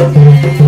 Amén.